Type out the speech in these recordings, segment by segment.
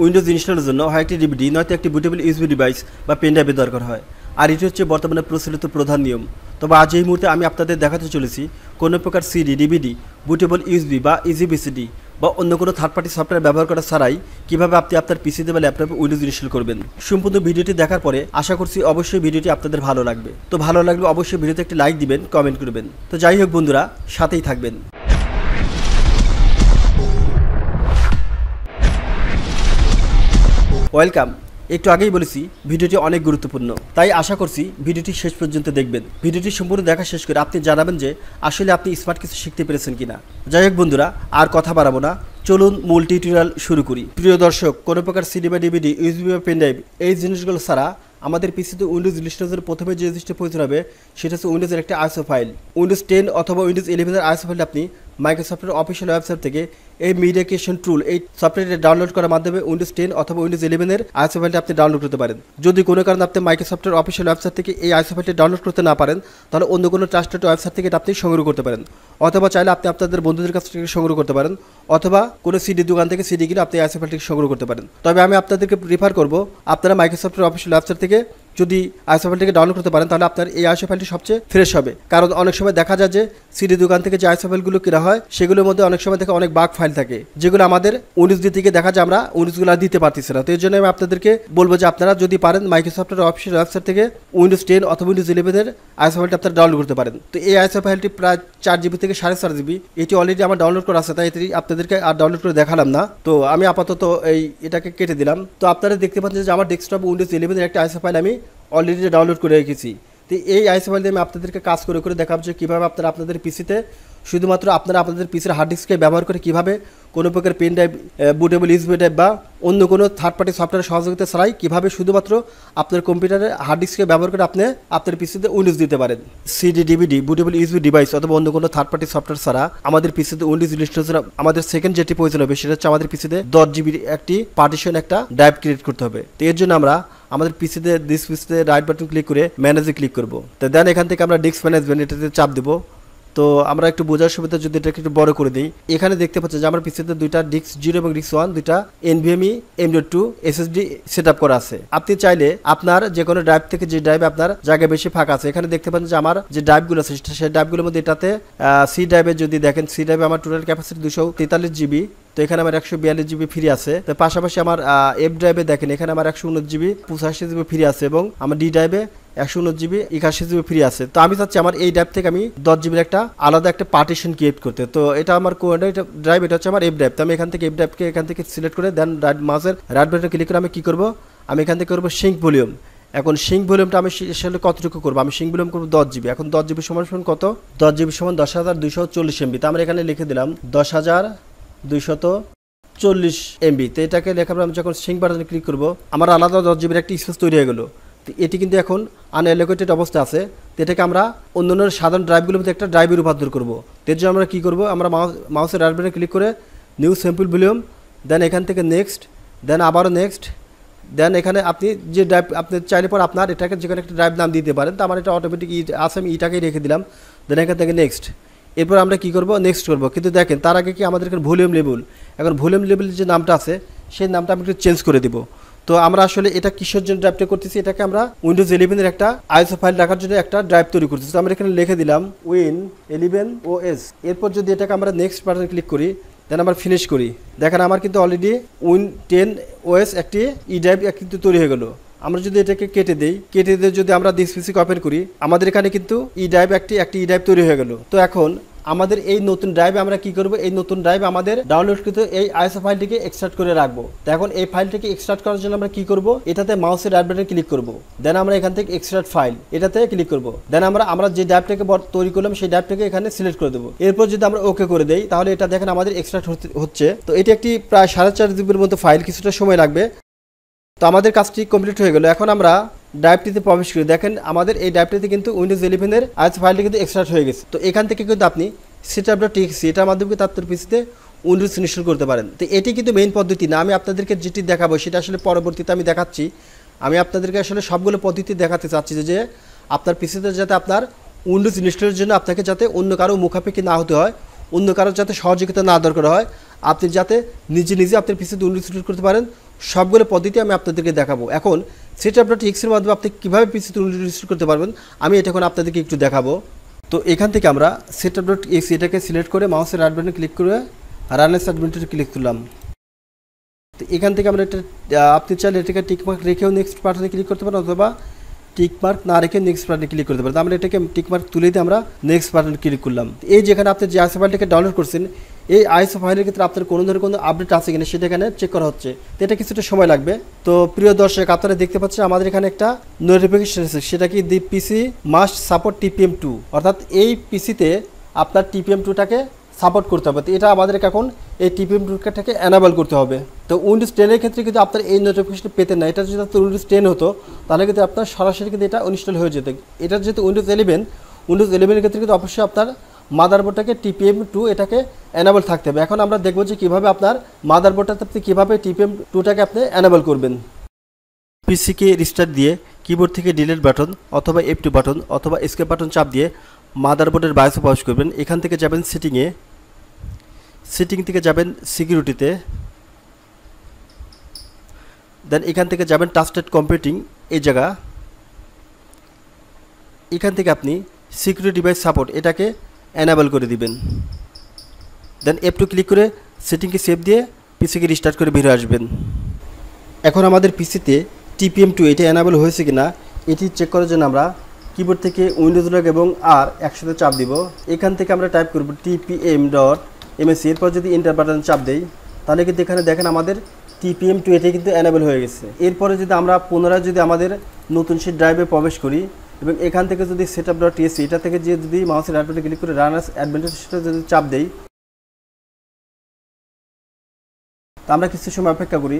Windows ইনস্টলের জন্য হয় একটি ডিভিডি নয়তো একটি বুটেবল ইউএসবি ডিভাইস বা পেন ড্রাইভের দরকার হয়, আর এটি হচ্ছে বর্তমানে প্রচলিত প্রধান নিয়ম। তবে আজ এই মুহূর্তে আমি আপনাদের দেখাতে চলেছি কোনো প্রকার সিডি ডিভিডি বুটেবল ইউসবি বা ইজিবিসিডি বা অন্য কোনো থার্ড পার্টি সফটওয়্যার ব্যবহার করা ছাড়াই কীভাবে আপনি আপনার পিসিতে বা ল্যাপটপে উইন্ডোজ ইনস্টল করবেন। সম্পূর্ণ ভিডিওটি দেখার পরে আশা করছি অবশ্যই ভিডিওটি আপনাদের ভালো লাগবে। তো ভালো লাগলে অবশ্যই ভিডিওতে একটি লাইক দিবেন কমেন্ট করবেন। তো যাই হোক বন্ধুরা, সাথেই থাকবেন। ওয়েলকাম। একটু আগেই বলেছি, ভিডিওটি অনেক গুরুত্বপূর্ণ। তাই আশা করছি ভিডিওটি শেষ পর্যন্ত দেখবেন। ভিডিওটি সম্পূর্ণ দেখা শেষ করে আপনি জানাবেন যে আসলে আপনি স্মার্ট কিছু শিখতে পেরেছেন কিনা। যাই হোক বন্ধুরা, আর কথা বাড়াবো না। চলুন মূল টিউটোরিয়াল শুরু করি। প্রিয় দর্শক, কোনো প্রকার সিনেমা ডিভিডি ইউএসবি বা পেনড্রাইভ এই জিনিসগুলো ছাড়া আমাদের পিসিতে উইন্ডোজ ইনস্টলের প্রথমে যে জিনিসটা প্রয়োজন হবে, সেটা হচ্ছে উইন্ডোজের একটা আইসো ফাইল উইন্ডোজ টেন অথবা উইন্ডোজ ইলেভেনের আইসো ফাইল আপনি মাইক্রোসফটের অফিসিয়াল ওয়েবসাইট থেকে এই মিডিয়াকেশন টুল এই সফটওয়্যারটি ডাউনলোড করার মাধ্যমে উইন্ডোজ টেন অথবা উইন্ডোজ ইলেভেনের আইসো ফাইলটি আপনি ডাউনলোড করতে পারেন। যদি কোনো কারণে আপনি মাইক্রোসফটের অফিসিয়াল ওয়েবসাইট থেকে এই আইসো ডাউনলোড করতে না পারেন, তাহলে অন্য কোনো ট্রাস্টেড ওয়েবসাইট থেকে আপনি সংগ্রহ করতে পারেন। অথবা চাইলে আপনি আপনাদের বন্ধুদের কাছ থেকে সংগ্রহ করতে পারেন, অথবা কোনো সিডি দোকান থেকে সিডি কিনে আপনি আইসো ফাইলটি সংগ্রহ করতে পারেন। তবে আমি আপনাদেরকে প্রিফার করব, আপনারা মাইক্রোসফটের অফিসিয়াল ওয়েবসাইট থেকে যদি আইসো ফাইলটিকে ডাউনলোড করতে পারেন, তাহলে আপনার এই আইসো ফাইলটি সবচেয়ে ফ্রেশ হবে। কারণ অনেক সময় দেখা যায় যে সিডি দোকান থেকে যে আইসো ফাইলগুলো কেনা হয়, সেগুলোর মধ্যে অনেক সময় দেখে অনেক বাগ ফাইল থাকে, যেগুলো আমাদের উনিশ ডি থেকে দেখা যায় আমরা উনিশগুলো আর দিতে পারতেছি না। তো এই জন্য আমি আপনাদেরকে বলব যে আপনারা যদি পারেন মাইক্রোসফটের অফিসের ওয়েবসাইট থেকে উইন্ডোজ টেন অথবা উইন্ডোজ ইলেভেনের আইসো ফাইলটি আপনারা ডাউনলোড করতে পারেন। তো এই আইসো ফাইলটি প্রায় চার জিবি থেকে সাড়ে চার জিবি এটি অলরেডি আমার ডাউনলোড করা আছে, তাই এটি আপনাদেরকে আর ডাউনলোড করে দেখালাম না। তো আমি আপাতত এই এটাকে কেটে দিলাম। তো আপনারা দেখতে পাচ্ছেন যে আমার ডেস্কটপ উইন্ডোজ ইলেভেনের একটা আইসো ফাইল আমি অলরেডি ডাউনলোড করে রেখেছি। তো এই আইসি ফাইল দিয়ে আমি আপনাদেরকে কাজ করে করে দেখাবো যে কীভাবে আপনারা আপনাদের পিসিতে শুধুমাত্র আপনারা আপনাদের পিসির হার্ড ডিস্ককে ব্যবহার করে কীভাবে কোনো প্রকার pen drive bootable USB drive বা অন্য কোনো থার্ড পার্টি সফটওয়্যার সহযোগিতা ছাড়াই কীভাবে শুধুমাত্র আপনার কম্পিউটারে হার্ড ডিস্ককে ব্যবহার করে আপনি আপনার পিসিতে উইন্ডোজ দিতে পারেন। CD DVD bootable USB device অথবা অন্য কোনো থার্ড পার্টি সফটওয়্যার ছাড়া আমাদের পিসিতে উইন্ডোজ ইনস্টলেশন আমাদের সেকেন্ড যেটি প্রয়োজন হবে সেটা হচ্ছে আমাদের পিসিতে দশ জিবির একটি পার্টিশন একটা ড্রাইভ ক্রিয়েট করতে হবে। তো এর জন্য আমরা আমাদের পিসিতে ডিস্ক পিসিতে রাইট বাটন ক্লিক করে ম্যানেজে ক্লিক করব। তো দেন এখান থেকে আমরা ডিস্ক ম্যানেজমেন্ট এটাতে চাপ দেবো। তো আমরা একটু বোঝার সুবিধা যদি এটাকে একটু বড় করে দিই। এখানে দেখতে পাচ্ছি যে আমার পিসিতে দুইটা ডিস্ক জিরো এবং ডিস্ক ওয়ান দুইটা NVMe M dot two SSD set up করা আছে। আপনি চাইলে আপনার যে কোনো ড্রাইভ থেকে যে ড্রাইভ আপনার জায়গা বেশি ফাঁকা আছে, এখানে দেখতে পাচ্ছেন যে আমার যে ড্রাইভগুলো আছে সেই ড্রাইভগুলোর মধ্যে এটাতে সি ড্রাইভে যদি দেখেন সি ড্রাইভে আমার টোটাল ক্যাপাসিটি দুশো তেতাল্লিশ জিবি তো এখানে আমার একশো বিয়াল্লিশ জিবি ফ্রি আছে। তো পাশাপাশি আমার এফ ড্রাইভে দেখেন, এখানে আমার একশো উনিশ জিবি, পঁচাশি জিবি ফ্রি আছে এবং আমার ডি ড্রাইভে একশো উনিশ জিবি, একাশি জিবি ফ্রি আছে। তো আমি চাচ্ছি আমার এই ড্রাইভ থেকে আমি দশ জিবির একটা আলাদা একটা পার্টিশন ক্রিয়েট করতে। তো এটা আমার ড্রাইভ এটা হচ্ছে আমার এফ ড্রাইভ তো আমি এখান থেকে এফ ড্রাইভকে এখান থেকে সিলেক্ট করে দেন রাইট মাসের রাইট বাটনে ক্লিক করে আমি কী করব? আমি এখান থেকে করব সিঙ্ক ভলিউম এখন সিং ভলিউমটা আমি আসলে কতটুকু করব? আমি সিং ভলিউম করব দশ জিবি। এখন দশ জিবি সমান সমান কত? দশ জিবি সমান দশ হাজার দুইশো চল্লিশ এমবি। তো আমরা এখানে লিখে দিলাম দশ হাজার দুইশত চল্লিশ এমবি তো এটাকে লেখার পর আমি যখন সিং বাটনে ক্লিক করব, আমার আলাদা দশ জিবির একটা স্পেস তৈরি হয়ে গেলো। তো এটি কিন্তু এখন আনএলোকেটেড অবস্থা আছে। তো এটাকে আমরা অন্য অন্য সাধারণ ড্রাইভগুলোর মধ্যে একটা ড্রাইভে রূপান্তর করব। এর জন্য আমরা কী করব? আমরা মাউস মাউসের রাইট বাটনে ক্লিক করে নিউ স্যাম্পল ভলিউম দেন এখান থেকে নেক্সট দেন আবারও নেক্সট দেন এখানে আপনি যে ড্রাইভ আপনি চাইলে পর আপনার এটাকে যেখানে একটা ড্রাইভ নাম দিতে পারেন। তো আমার এটা অটোমেটিক ই আছে, আমি ইটাকেই রেখে দিলাম। দেন এখান থেকে নেক্সট এরপর আমরা কী করব? নেক্সট করব। কিন্তু দেখেন, তার আগে কি আমাদের এখানে ভলিউম লেভেল এখন ভলিউম লেভেল যে নামটা আছে, সেই নামটা আমি একটু চেঞ্জ করে দিব। তো আমরা আসলে এটা কিসের জন্য ড্রাইভটা করতেছি? এটাকে আমরা উইন্ডোজ ইলেভেনের একটা আইসো ফাইল রাখার জন্য একটা ড্রাইভ তৈরি করতেছি। তো আমরা এখানে লিখে দিলাম উইন ইলেভেন ও এস এরপর যদি এটাকে আমরা নেক্সট বাটন ক্লিক করি দেন আমরা ফিনিশ করি। দেখেন, আমার কিন্তু অলরেডি উইন টেন ওএস একটি ই ড্রাইভ কিন্তু তৈরি হয়ে গেলো। আমরা যদি এটাকে কেটে দিই, কেটে দিয়ে যদি আমরা ডিসপিসিকে ওপেন করি, আমাদের এখানে কিন্তু ই ড্রাইভ একটি একটি ই ড্রাইভ তৈরি হয়ে গেল। তো এখন আমাদের এই নতুন ড্রাইভে আমরা কি করব? এই নতুন ড্রাইভ আমাদের ডাউনলোডকৃত এই আইএসও ফাইলটিকে এক্সট্রাক্ট করে রাখব। এখন এই ফাইলটিকে এক্সট্রাক্ট করার জন্য আমরা কি করব? এটাতে মাউসের রাইট বাটনে ক্লিক করব। দেন আমরা এখান থেকে এক্সট্রাক্ট ফাইল এটাতে ক্লিক করব। দেন আমরা আমরা যে ড্রাইভটাকে তৈরি করলাম, সেই ড্রাইভটাকে এখানে সিলেক্ট করে দেবো। এরপর যদি আমরা ওকে করে দেই, তাহলে এটা দেখেন আমাদের এক্সট্রাক্ট হচ্ছে। তো এটি একটি প্রায় সাড়ে চার জিবির মতো ফাইল কিছুটা সময় লাগবে। তো আমাদের কাজটি কমপ্লিট হয়ে গেল। এখন আমরা ড্রাইভটিতে প্রবেশ করি। দেখেন, আমাদের এই ড্রাইভটিতে কিন্তু উইন্ডোজ ইলেভেনের আইএস ফাইলটি কিন্তু এক্সট্রাক্ট হয়ে গেছে। তো এখান থেকে কিন্তু আপনি সেটা আপনার টিএক্সি এটার মাধ্যমে কিন্তু আপনার পিসিতে উইন্ডোজ ইনস্টল করতে পারেন। তো এটি কিন্তু মেইন পদ্ধতি না, আমি আপনাদেরকে যেটি দেখাবো সেটা আসলে পরবর্তীতে আমি দেখাচ্ছি। আমি আপনাদেরকে আসলে সবগুলো পদ্ধতি দেখাতে চাচ্ছি যে আপনার পিসিতে যাতে আপনার উইন্ডোজ ইনস্টলের জন্য আপনাকে যাতে অন্য কারও মুখাপেক্ষি না হতে হয়, অন্য কারোর যাতে সহযোগিতা না দরকার হয়, আপনি যাতে নিজে নিজে আপনার পিসিতে উইন্ডোজ ইনস্টল করতে পারেন। সবগুলো পদ্ধতি আমি আপনাদেরকে দেখাবো। এখন সেটা আপনার টিক্সের মাধ্যমে আপনি কীভাবে পিসি রেজিস্টার করতে পারবেন, আমি এটা এখন আপনাদেরকে একটু দেখাবো। তো এখান থেকে আমরা সেট আপ ডট এক্স এটাকে সিলেক্ট করে মাউসের রাইট ক্লিক করে রানের সাবমিটে ক্লিক করলাম। তো এখান থেকে আমরা এটা আপনি চাইলে এটাকে টিকমার্ক রেখেও নেক্সট পার্টনে ক্লিক করতে পারেন অথবা টিকমার্ক না রেখে নেক্সট বাটনে ক্লিক করতে পারেন আমরা এটাকে টিকমার্ক তুলে দিয়ে আমরা নেক্সট বাটনে ক্লিক করলাম। এই যেখানে আপনি যে আইসো ফাইলটাকে ডাউনলোড করছেন, এই আইসো ফাইলের ক্ষেত্রে আপনার কোনো ধরনের কোনো আপডেট আছে কিনা সেটা এখানে চেক করা হচ্ছে। তো এটা কিছুটা সময় লাগবে। তো প্রিয় দর্শক, আপনারা দেখতে পাচ্ছেন আমাদের এখানে একটা নোটিফিকেশন এসেছে। সেটা কি the PC must support TPM two অর্থাৎ এই পিসিতে আপনার টিপিএম টুটাকে সাপোর্ট করতে হবে। তো এটা আমাদেরকে এখন এই টিপিএম টুকাটাকে অ্যানাবল করতে হবে। তো উইন্ডোজ টেনের ক্ষেত্রে কিন্তু আপনার এই নোটিফিকেশন পেতেন না। এটা যদি আপনার উইন্ডোজ টেন হতো, তাহলে কিন্তু আপনার সরাসরি কিন্তু এটা ইনস্টল হয়ে যেত। এটা যেহেতু উইন্ডোজ ইলেভেন উইন্ডোজ ইলেভেনের ক্ষেত্রে কিন্তু অবশ্যই আপনার মাদারবোর্ডটাকে টিপিএম টু এটাকে অ্যানাবল থাকতে হবে। এখন আমরা দেখব যে কীভাবে আপনার মাদারবোর্ডটাতে আপনি কীভাবে টিপিএম টুটাকে আপনি অ্যানাবল করবেন। পিসিকে রিস্টার্ট দিয়ে কিবোর্ড থেকে ডিলেট বাটন অথবা এফ টু বাটন অথবা এসকেপ বাটন চাপ দিয়ে মাদারবোর্ডের বায়োসে প্রবেশ করবেন। এখান থেকে যাবেন সেটিংয়ে সেটিং থেকে যাবেন সিকিউরিটিতে দেন এখান থেকে যাবেন ট্রাস্টেড কম্পিউটিং এই জায়গা। এখান থেকে আপনি সিকিউরিটি ডিভাইস সাপোর্ট এটাকে অ্যানাবেল করে দিবেন। দেন এফ টু ক্লিক করে সেটিংকে সেভ দিয়ে পিসিকে রিস্টার্ট করে বেরিয়ে আসবেন। এখন আমাদের পিসিতে টিপিএম টু এটা অ্যানাবেল হয়েছে কিনা, এটি চেক করার জন্য আমরা কিবোর্ড থেকে উইন্ডোজ লগ এবং আর একসাথে চাপ দিব। এখান থেকে আমরা টাইপ করব টিপিএম ডট এমএসসি এরপর যদি ইন্টার বাটন চাপ দেই, তাহলে কিন্তু এখানে দেখেন আমাদের টিপিএম টু এটাই কিন্তু অ্যানাবল হয়ে গেছে। এরপরে যদি আমরা পুনরায় যদি আমাদের নতুন সেই ড্রাইভে প্রবেশ করি এবং এখান থেকে যদি সেট আপ ডট টিএসসি এটা থেকে যে যদি মাউসের অ্যাডভার্টে ক্লিক করে রানার্স অ্যাডভান্টেজ সেটা যদি চাপ দেই, তা আমরা কিছু সময় অপেক্ষা করি।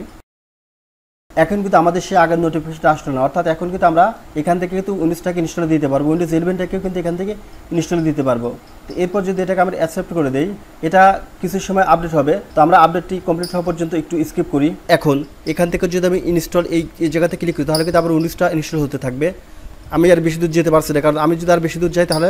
এখন কিন্তু আমাদের সে আগের নোটিফিকেশনটা আসলো না। অর্থাৎ এখন কিন্তু আমরা এখান থেকে কিন্তু উনিশটাকে ইনস্টল দিতে পারব। উইন্ডোজ ইলেভেনটাকেও কিন্তু এখান থেকে ইনস্টল দিতে পারব। তো এরপর যদি এটাকে আমরা অ্যাকসেপ্ট করে দেই, এটা কিছু সময় আপডেট হবে। তো আমরা আপডেটটি কমপ্লিট হওয়া পর্যন্ত একটু স্কিপ করি। এখন এখান থেকে যদি আমি ইনস্টল এই জায়গাতে ক্লিক করি, তাহলে কিন্তু আবার উনিশটা ইনস্টল হতে থাকবে। আমি আর বেশি দূর যেতে পারছি না, কারণ আমি যদি আর বেশি দূর যাই তাহলে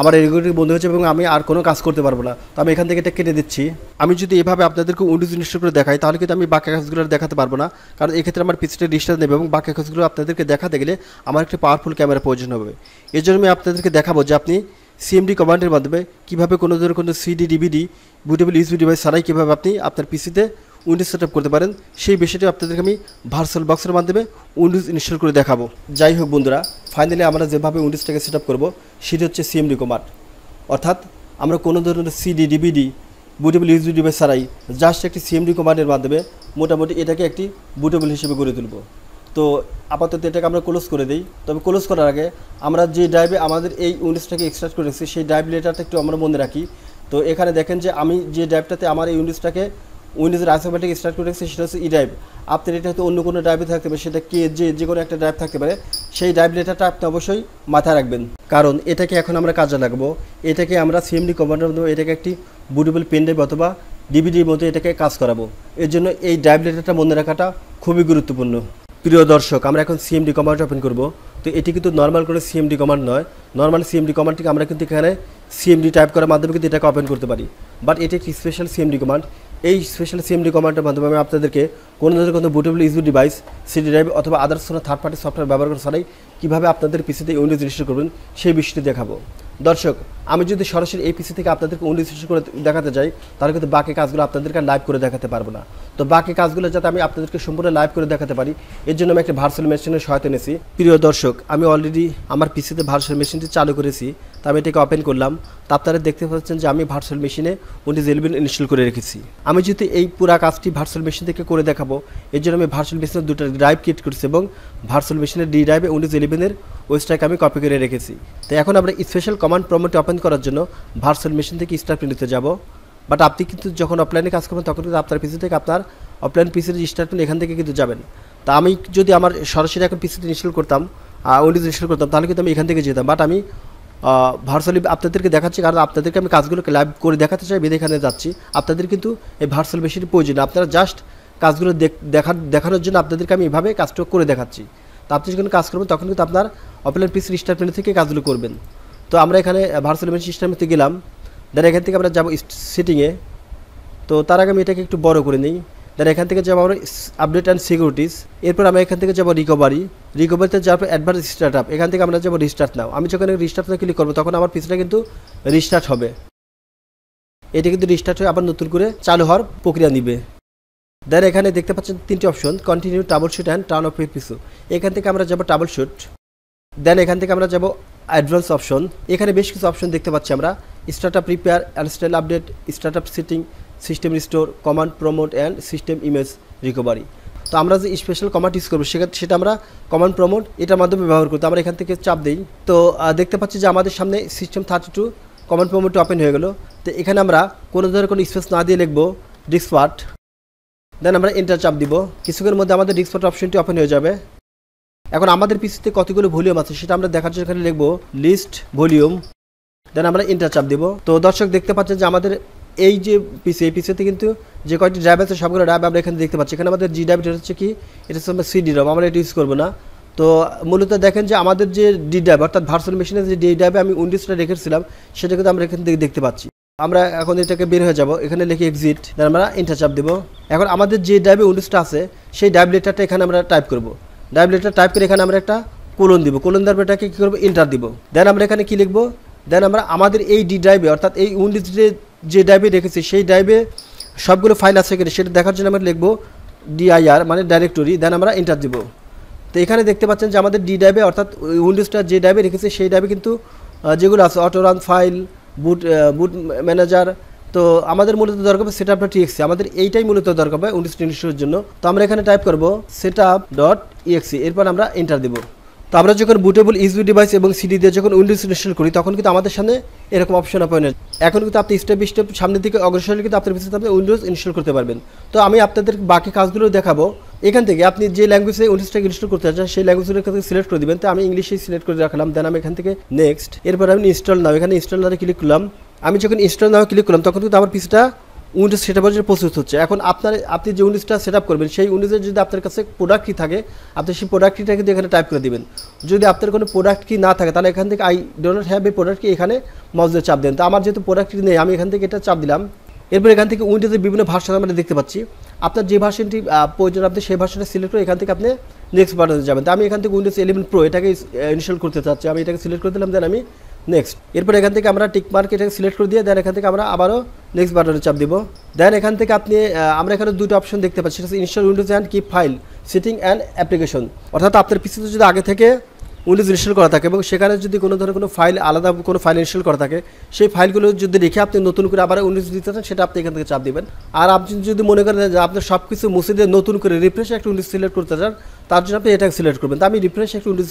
আমার রেগুলেটরি বন্ধ হচ্ছে এবং আমি আর কোনো কাজ করতে পারব না। তো আমি এখান থেকে এটা কেটে দিচ্ছি। আমি যদি এভাবে আপনাদেরকে উইন্ডোজ ইনস্টল করে দেখাই, তাহলে কিন্তু আমি বাকি কাজগুলো দেখাতে পারব না। কারণ এক্ষেত্রে আমার পিসিটা ডিস্টার্ব নেবে এবং বাকি কাজগুলো আপনাদেরকে দেখাতে গেলে আমার একটি পাওয়ারফুল ক্যামেরা প্রয়োজন হবে। এর জন্য আমি আপনাদেরকে দেখাবো যে আপনি সিএমডি কমান্ডের মাধ্যমে কীভাবে কোনো ধরনের কোনো CD DVD bootable USB device ছাড়াই কীভাবে আপনি আপনার পিসিতে উইন্ডোজ সেট করতে পারেন। সেই বিষয়টি আপনাদেরকে আমি ভার্চুয়াল বক্সের মাধ্যমে উইন্ডোজ ইনস্টল করে দেখাবো। যাই হোক বন্ধুরা ফাইনালি আমরা যেভাবে উইন্ডোজটাকে সেট আপ করব, সেটি হচ্ছে সিএমডি কমান্ড অর্থাৎ আমরা কোনো ধরনের CD DVD bootable USB device ছাড়াই জাস্ট একটি সিএমডি কমান্ডের মাধ্যমে মোটামুটি এটাকে একটি বুটেবল হিসেবে গড়ে তুলব। তো আপাতত এটাকে আমরা ক্লোজ করে দিই। তবে ক্লোজ করার আগে আমরা যে ড্রাইভে আমাদের এই উইন্ডোজটাকে এক্সট্রাক্ট করে রেখেছি সেই ড্রাইভ লেটারটা একটু আমরা মনে রাখি। তো এখানে দেখেন যে আমি যে ড্রাইভটাতে আমার এই উইন্ডোজটাকে উইন্ডোজের আইসোমেটিক স্টার্ট করে সেটা হচ্ছে ই ড্রাইভ আপনার এটা হয়তো অন্য কোনো ড্রাইভে থাকতে পারে, সেটা কে যে যে কোনো একটা ড্রাইভ থাকতে পারে, সেই ড্রাইভ লেটারটা আপনি অবশ্যই মাথায় রাখবেন। কারণ এটাকে এখন আমরা কাজে লাগবো। এটাকে আমরা সিএমডি কমান্ডের মাধ্যমে এটাকে একটি বুটেবল পেন ড্রাইভ অথবা ডিভিডির মধ্যে এটাকে কাজ করাবো। এর জন্য এই ড্রাইভ লেটারটা মনে রাখাটা খুবই গুরুত্বপূর্ণ। প্রিয় দর্শক, আমরা এখন সিএমডি কমান্ড ওপেন করব। তো এটি কিন্তু নর্মাল করে সিএমডি কমান্ড নয়। নর্মাল সিএমডি কমান্ডটিকে আমরা কিন্তু এখানে সিএমডি টাইপ করার মাধ্যমে কিন্তু এটাকে ওপেন করতে পারি। বাট এটি একটি স্পেশাল সিএমডি কমান্ড এই স্পেশাল সিএমডি কমান্ডের মাধ্যমে আমি আপনাদেরকে কোনো ধরনের কোনো bootable USB device CD drive অথবা আদার্স কোনো থার্ড পার্টি সফটওয়্যার ব্যবহার করা ছাড়াই কীভাবে আপনাদের পিসিতে উইন্ডোজ ইনস্টল করবেন সেই বিষয়টি দেখাবো। দর্শক, আমি যদি সরাসরি এই পিসি থেকে আপনাদেরকে ইনস্টল করে দেখাতে যাই, তাহলে কিন্তু বাকি কাজগুলো আপনাদেরকে লাইভ করে দেখাতে পারব না। তো বাকি কাজগুলো যাতে আমি আপনাদেরকে সম্পূর্ণ লাইভ করে দেখাতে পারি, এর জন্য আমি একটা ভার্চুয়াল মেশিনের সহায়তা নিয়েছি। প্রিয় দর্শক, আমি অলরেডি আমার পিসিতে ভার্চুয়াল মেশিনটি চালু করেছি, তা আমি এটাকে ওপেন করলাম। তা আপনারা দেখতে পাচ্ছেন যে আমি ভার্চুয়াল মেশিনে উইন্ডোজ ইলেভেন ইনস্টল করে রেখেছি। আমি যদি এই পুরা কাজটি ভার্চুয়াল মেশিন থেকে করে দেখাবো, এর জন্য আমি ভার্চুয়াল মেশিনের দুটো ড্রাইভ ক্রিয়েট করেছি এবং ভার্চুয়াল মেশিনের ডি ড্রাইভে উইন্ডোজ ইলেভেনের ওয়েস্টটাকে আমি কপি করে রেখেছি। তো এখন আমরা স্পেশাল কমান্ড প্রমোটে ওপেন করার জন্য ভার্চুয়াল মেশিন থেকে স্টার্ট নিতে যাব। বাট আপনি কিন্তু যখন অফলাইনে কাজ করবেন, তখন কিন্তু আপনার পিসি থেকে আপনার অফলাইন পিসির স্টার্ট এখান থেকে কিন্তু যাবেন। তা আমি যদি আমার সরাসরি এখন পিসিতে ইনস্টল করতাম উইন্ডোজ ইনস্টল করতাম, তাহলে কিন্তু আমি এখান থেকে যেতাম। বাট আমি ভার্চুয়ালি আপনাদেরকে দেখাচ্ছি, কারণ আপনাদেরকে আমি কাজগুলোকে লাইভ করে দেখাতে চাই এখানে যাচ্ছি। আপনাদের কিন্তু এই ভার্চুয়াল মেশিনের প্রয়োজন। আপনারা জাস্ট কাজগুলো দেখা দেখানোর জন্য আপনাদেরকে আমি এভাবে কাজটা করে দেখাচ্ছি। তো আপনি যখন কাজ করবেন, তখন কিন্তু আপনার অফলাইন পিসি স্টার্ট মেনু থেকে কাজগুলো করবেন। তো আমরা এখানে ভার্চুয়াল মেশিন সিস্টেমে গেলাম। দেন এখান থেকে আমরা যাব সেটিংয়ে তো তার আগে আমি এটাকে একটু বড় করে নিই। দেন এখান থেকে যাব আমরা আপডেট অ্যান্ড সিকিউরিটিস এরপর আমরা এখান থেকে যাব রিকভারি রিকভারিতে যাওয়ার পর অ্যাডভান্স স্টার্ট আপ এখান থেকে আমরা যাব রিস্টার্ট নাও আমি যখন রিস্টার্ট ক্লিক করব, তখন আমার পিছনে কিন্তু রিস্টার্ট হবে। এটা কিন্তু রিস্টার্ট হয়ে আবার নতুন করে চালু হওয়ার প্রক্রিয়া নিবে। দেন এখানে দেখতে পাচ্ছেন তিনটি option continue troubleshoot and turn off পিছু এখান থেকে আমরা যাব টাবল শুট দেন এখান থেকে আমরা যাব অ্যাডভান্স অপশন এখানে বেশ কিছু অপশন দেখতে পাচ্ছি আমরা। Startup repair style update startup setting system restore command prompt and system image recovery তো আমরা যে স্পেশাল কমান্ড ইউজ করব সেটা সেটা আমরা কমান্ড প্রমোট এটার মাধ্যমে ব্যবহার করতে আমরা এখান থেকে চাপ দিই। তো দেখতে পাচ্ছি যে আমাদের সামনে সিস্টেম থার্টি টু কমান্ড প্রমোটটি ওপেন হয়ে গেলো। তো এখানে আমরা কোনো ধরনের কোনো স্পেস না দিয়ে লিখব ডিসপার্ট দেন আমরা এন্টার চাপ দিব। কিছুক্ষণের মধ্যে আমাদের ডিসপার্ট অপশনটি ওপেন হয়ে যাবে। এখন আমাদের পিসিতে কতগুলো ভলিউম আছে সেটা আমরা দেখার জন্য এখানে লিখব লিস্ট ভলিউম দেন আমরা ইন্টার চাপ দিব। তো দর্শক দেখতে পাচ্ছেন যে আমাদের এই যে পিসি এই পিসিতে কিন্তু যে কয়েকটি ড্রাইভ আছে, সবগুলো ড্রাইভ আমরা এখানে দেখতে পাচ্ছি। এখানে আমাদের জি ড্রাইভ এটা হচ্ছে কি? এটা হচ্ছে আমরা সিডি ড্রাইভ আমরা এটা ইউজ করব না। তো মূলত দেখেন যে আমাদের যে ডি ড্রাইভ অর্থাৎ ভার্চুয়াল মেশিনে যে ডি ড্রাইভে আমি উনিশটা রেখেছিলাম, সেটা কিন্তু আমরা এখান থেকে দেখতে পাচ্ছি। আমরা এখন এটাকে বের হয়ে যাব। এখানে লিখে এক্সিট দেন আমরা ইন্টার চাপ দেবো। এখন আমাদের যে ড্রাইভে উনিশটা আছে, সেই ড্রাইভ লেটারটা এখানে আমরা টাইপ করব। ড্রাইভ লেটার টাইপ করে এখানে আমরা একটা কোলন দিব। কোলন দেওয়ার এটাকে কী করব? ইন্টার দিব। দেন আমরা এখানে কী লিখব? দেন আমরা আমাদের এই ডি ড্রাইভে অর্থাৎ এই উনিশ যে ড্রাইভে রেখেছি, সেই ড্রাইভে সবগুলো ফাইল আছে কিনা সেটা দেখার জন্য আমরা লিখব ডিআইআর মানে ডাইরেক্টরি দেন আমরা এন্টার দিব। তো এখানে দেখতে পাচ্ছেন যে আমাদের ডি ড্রাইভে অর্থাৎ উইন্ডোজটা যে ড্রাইভে রেখেছে, সেই ড্রাইভে কিন্তু যেগুলো আছে অটোরান ফাইল বুট বুট ম্যানেজার তো আমাদের মূলত দরকার হবে সেট আপটা টিএক্সি আমাদের এইটাই মূলত দরকার হবে উনিশ ইনস্টলের জন্য। তো আমরা এখানে টাইপ করব সেট আপ ডট ইএক্সি এরপর আমরা এন্টার দেবো। তো আমরা যখন বুটেবল ইউজবি ডিভাইস এবং সিডি দিয়ে যখন উইন্ডোজ ইনস্টল করি, তখন কিন্তু আমাদের সামনে এরকম অপশন হয় এখন কিন্তু আপনি স্টেপ বাই স্টেপ সামনের দিকে অগ্রসর কিন্তু আপনার পিছনে আপনি উইন্ডোজ ইনস্টল করতে পারবেন। তো আমি আপনাদের বাকি কাজগুলো দেখাবো। এখান থেকে আপনি যে ল্যাঙ্গুয়েজে উইন্ডোজটাকে ইনস্টল করতে চান, সেই ল্যাঙ্গুয়েজের থেকে সিলেক্ট করে দেবেন। তো আমি ইংলিশেই সিলেক্ট করে রাখলাম। দেন আমি এখান থেকে নেক্সট এরপর আমি ইনস্টল নাও। এখানে ইনস্টল নাও ক্লিক করলাম। আমি যখন ইনস্টল নাও ক্লিক করলাম, তখন কিন্তু আমার পিসটা উইন্ডোজ সেট আপের জন্য প্রস্তুত হচ্ছে। এখন আপনার, আপনি যে উইন্ডোজটা সেট করবেন, সেই উইন্ডোজের যদি আপনার কাছে প্রোডাক্ট কি থাকে, আপনি সেই প্রোডাক্ট কিটা কিন্তু এখানে টাইপ করে দিবেন। যদি আপনার কোনো প্রোডাক্ট কি না থাকে, তাহলে এখান থেকে I don't have a product key এখানে মজদের চাপ দেন। তো আমার যেহেতু প্রোডাক্টটি নেই, আমি এখান থেকে এটা চাপ দিলাম। এরপর এখান থেকে উইন্ডোজের বিভিন্ন ভার্সন আমরা দেখতে পাচ্ছি। আপনার যে ভার্সনটি প্রয়োজন, আপনি সেই ভার্সনটা সিলেক্ট করে এখান থেকে আপনি নেক্সট বাটনে যাবেন। তো আমি এখান থেকে উইন্ডোজ ইলেভেন প্রো এটাকে ইনস্টল করতে চাচ্ছি। আমি এটাকে সিলেক্ট করে দিলাম দেন আমি নেক্সট এরপর এখান থেকে আমরা টিক মার্ক এটাকে সিলেক্ট করে দিয়ে দেন এখান থেকে আমরা আবারও নেক্সট বাটনে চাপ দিব। দেন এখান থেকে আপনি আমরা এখানে দুটো অপশন দেখতে পাচ্ছি। সেটা হচ্ছে install Windows and keep file setting and application অর্থাৎ আপনার পিসিতে যদি আগে থেকে উইন্ডোজ ইনস্টল করা থাকে এবং সেখানে যদি কোনো ধরনের কোনো ফাইল আলাদা কোনো ফাইল ইনস্টল করা থাকে, সেই ফাইলগুলো যদি রেখে আপনি নতুন করে আবার উইন্ডোজ দিতে চান, সেটা আপনি এখান থেকে চাপ দিবেন। আর আপনি যদি মনে করেন যে আপনার সব কিছু মুছে দিয়ে নতুন করে রিফ্রেশ একটা উইন্ডোজ সিলেক্ট করতে চান, তার জন্য আপনি এটাকে সিলেক্ট করবেন। তো আমি রিফ্রেশ একটা উইন্ডোজ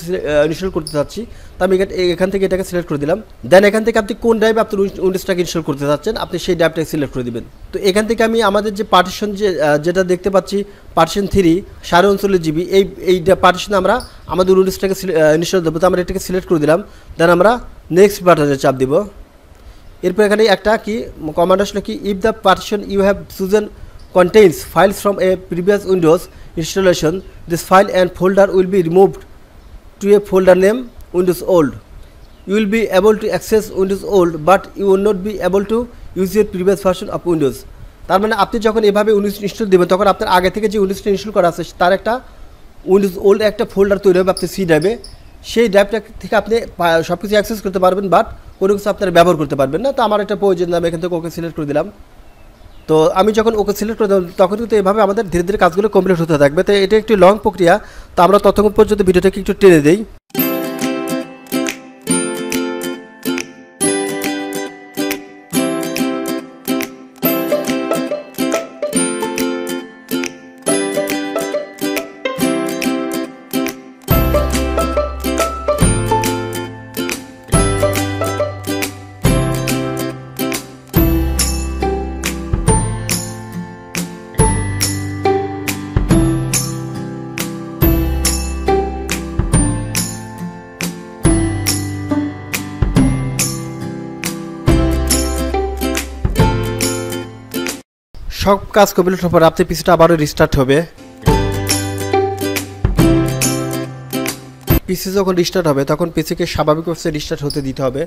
ইনস্টল করতে চাচ্ছি। তো আমি এখান থেকে এটাকে সিলেক্ট করে দিলাম। দেন এখান থেকে আপনি কোন ড্রাইভে আপনি উইন্ডোজটাকে ইনস্টল করতে চাচ্ছেন, আপনি সেই ড্রাইভটাকে সিলেক্ট করে দিবেন। তো এখান থেকে আমি আমাদের যে পার্টিশন যে যেটা দেখতে পাচ্ছি পার্টিশন থ্রি সাড়ে উনচল্লিশ জিবি, এই এই পার্টিশন আমরা আমাদের উইন্ডোজটাকে জিনিসটা দেবো, তো আমরা এটাকে সিলেক্ট করে দিলাম। দেন আমরা নেক্সট বাটনে চাপ দিব। এরপর এখানে একটা কি কমান্ড আসলো কি if the person you have chosen contains files from a previous Windows installation this file and folder will be removed to a folder name Windows old you will be able to access Windows old but you will not be able to use your previous version of Windows তার মানে আপনি যখন এভাবে Windows install দেবেন, তখন আপনার আগে থেকে যে উইন্ডোজটা ইনস্টল করা আছে, তার একটা উইন্ডোজ ওল্ড একটা ফোল্ডার তৈরি হবে, আপনি সি ড্রাইভে সেই ড্রাইভটা থেকে আপনি সব কিছু অ্যাক্সেস করতে পারবেন বাট কোনো কিছু আপনারা ব্যবহার করতে পারবেন না। তো আমার একটা প্রয়োজন, আমি এখান থেকে ওকে সিলেক্ট করে দিলাম। তো আমি যখন ওকে সিলেক্ট করে দিলাম, তখন কিন্তু এভাবে আমাদের ধীরে ধীরে কাজগুলো কমপ্লিট হতে থাকবে। তো এটা একটি লং প্রক্রিয়া। তো আমরা ততক্ষণ পর্যন্ত ভিডিওটাকে একটু টেনে দিই। সব কাজ কমপ্লিট হওয়ার পর আপনি পিসিটা আবারও রিস্টার্ট হবে। পিসি যখন রিস্টার্ট হবে, তখন পিসিকে স্বাভাবিক অবস্থায় রিস্টার্ট হতে দিতে হবে।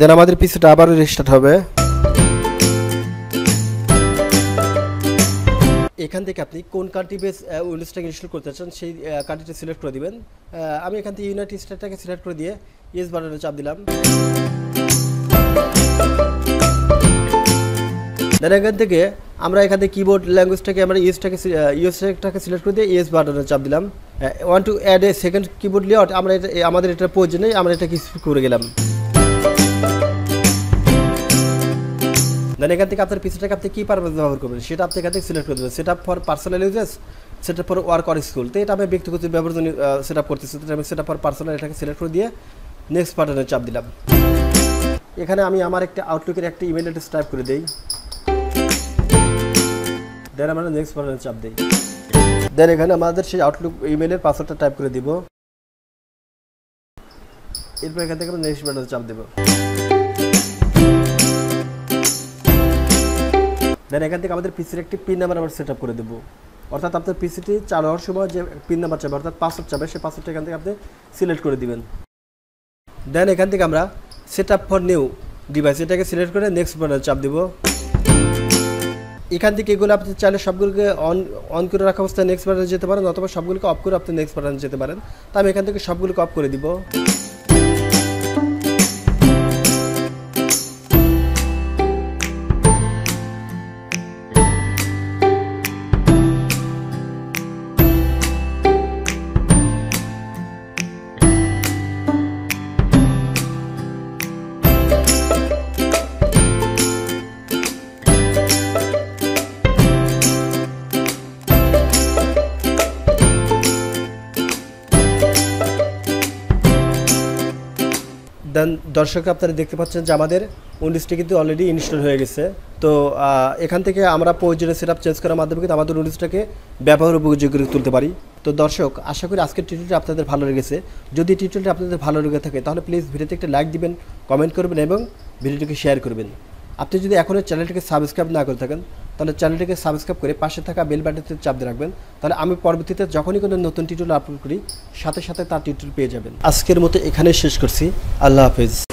দেন আমাদের পিসিটা আবারও রেস্টার্ট হবে। এখান থেকে আপনি কোন কান্ট্রি বেস উইন্ডোজটাকে ইনস্টল করতে চান সেই কান্ট্রিটা সিলেক্ট করে দিবেন। আমি এখান থেকে ইউনাইটেড স্টেটটাকে সিলেক্ট করে দিয়ে ইয়েস বাটনে চাপ দিলাম। দেন এখান থেকে আমরা এখান থেকে কিবোর্ড ল্যাঙ্গুয়েজটাকে আমরা ইউএসটাকে ইউএসটাকে সিলেক্ট করে দিয়ে ইয়েস বাটনে চাপ দিলাম। One two add a second keyboard layout আমরা এটা, আমাদের এটার প্রয়োজন নেই, আমরা এটাকে স্কিপ করে গেলাম। দেন এখান থেকে আপনার পিসিটাকে আপনি কী পারপাস ব্যবহার করবেন? সেটা আপনি এখান থেকে সিলেক্ট করে দেবেন। সেটা ফর পার্সোনাল ইউজেস সেটা ফর ওয়ার্ক অর স্কুল তো এটা আমি ব্যক্তিগত ব্যবহার জন্য সেট আপ করতেছি আমি সেটা ফর পার্সোনাল এটাকে সিলেক্ট করে দিয়ে নেক্সট বাটনে চাপ দিলাম। এখানে আমি আমার একটা আউটলুকের একটা ইমেল অ্যাড্রেস টাইপ করে দিই। দেন আমরা নেক্সট বাটনে চাপ দিই। দেন এখানে আমাদের সেই আউটলুক ইমেলের পাসওয়ার্ডটা টাইপ করে দিব। এরপর এখান থেকে আমরা নেক্সট বাটনে চাপ দেবো। দেন এখান থেকে আমাদের পিসির একটি পিন নাম্বার আমরা সেট আপ করে দেবো। অর্থাৎ আপনার পিসিটি চালু হওয়ার সময় যে পিন নাম্বার চাবে, অর্থাৎ পাসওয়ার্ড চাবে, সেই পাসওয়ার্ডটা এখান থেকে আপনি সিলেক্ট করে দিবেন। দেন এখান থেকে আমরা set up for new device এটাকে সিলেক্ট করে নেক্সট বাটনে চাপ দেবো। এখান থেকে এগুলো আপনি চাইলে সবগুলোকে অন অন করে রাখা অবস্থায় নেক্সট বাটনে যেতে পারেন, অথবা সবগুলোকে অফ করে আপনি নেক্সট বাটনে যেতে পারেন। তো আমি এখান থেকে সবগুলোকে অফ করে দিব। দর্শক আপনারা দেখতে পাচ্ছেন যে আমাদের উনিশটি কিন্তু অলরেডি ইনস্টল হয়ে গেছে। তো এখান থেকে আমরা প্রয়োজনীয় সেট চেঞ্জ করার মাধ্যমে কিন্তু আমাদের উনিশটাকে ব্যবহার উপযোগী করে তুলতে পারি। তো, দর্শক, আশা করি আজকের টিউটোরিয়ালটি আপনাদের ভালো লেগেছে। যদি টিউটোরিয়ালটি আপনাদের ভালো লেগে থাকে, তাহলে প্লিজ ভিডিওতে একটা লাইক দিবেন কমেন্ট করবেন এবং ভিডিওটিকে শেয়ার করবেন। আপনি যদি এখনও চ্যানেলটিকে সাবস্ক্রাইব না করে থাকেন, তাহলে চ্যানেলটিকে সাবস্ক্রাইব করে পাশে থাকা বেল বাটনটিতে চাপ দিয়ে রাখবেন। তাহলে আমি পরবর্তীতে যখনই কোনো নতুন টিউটোরিয়াল আপলোড করি, সাথে সাথে তার টিউটোরিয়াল পেয়ে যাবেন। আজকের মতো এখানে শেষ করছি। আল্লাহ হাফেজ।